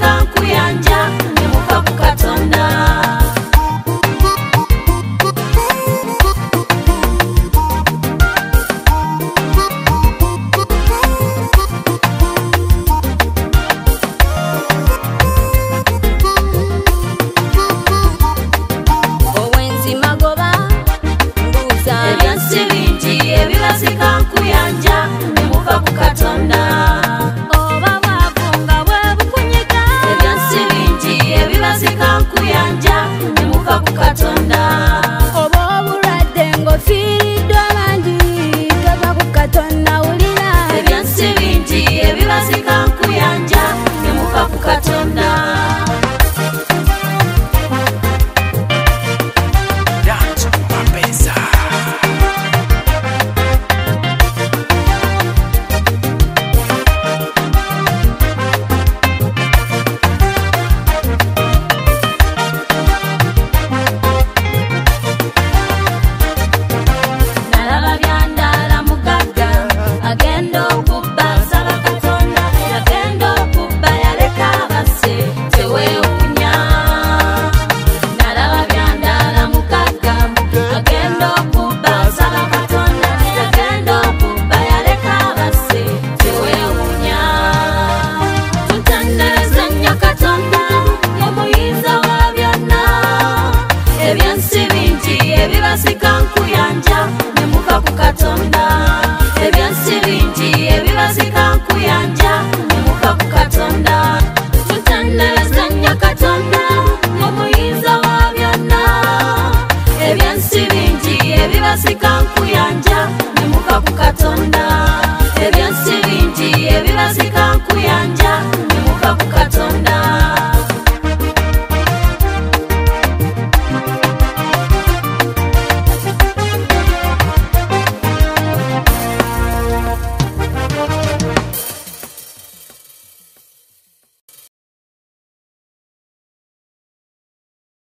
katika kafukatonda ebyensi bingi ebibasika nkuyanja